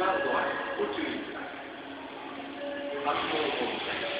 バンドはご注意ください。